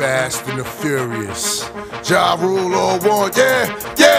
Fast and the Furious. Ja Rule or one, yeah, yeah,